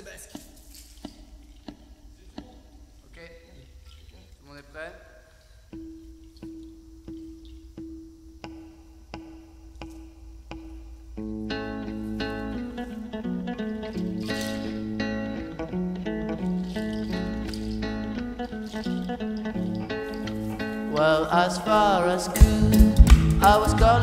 basque. Ok. Tout le monde est prêt Well, as far as could, I was calling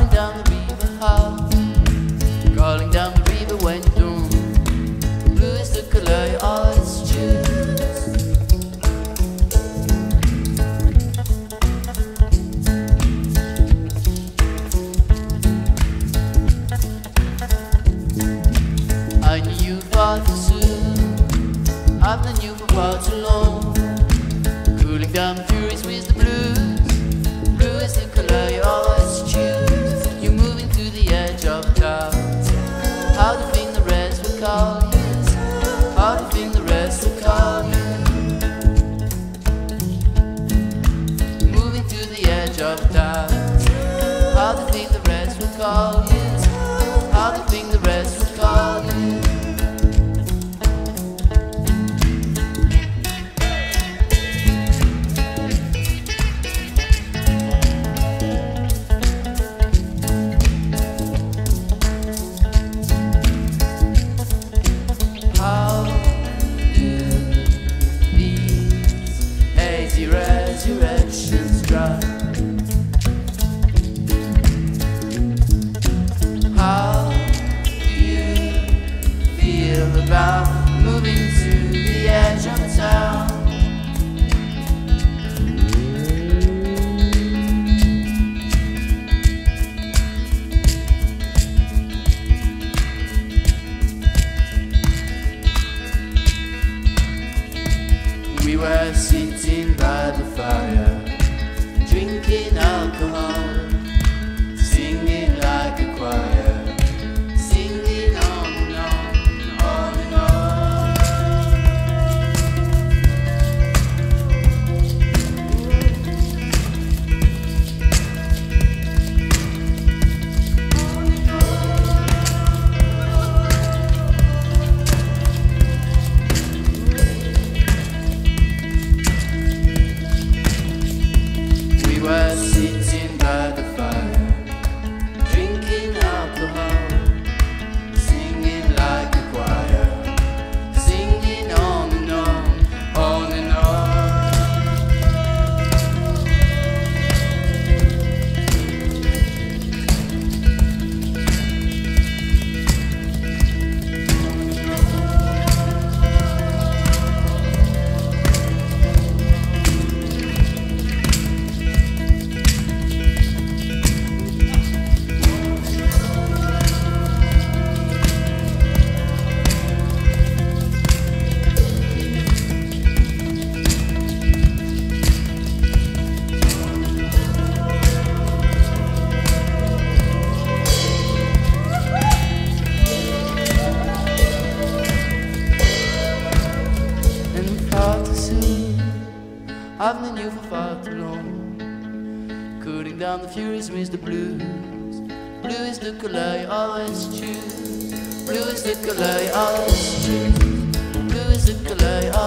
How do you think the rest will call you? How do you think the rest will call you? Moving to the edge of town. We were sitting by the fire, drinking us. I've known you for far too long. Cooling down the furies with the blues. Blue is the color you always choose. Blue is the color you always choose. Blue is the color you always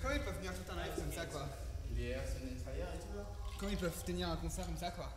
Comment ils peuvent venir tout un live comme ça quoi? Bière, c'est une fire et tout là. Comment ils peuvent tenir un concert comme ça quoi?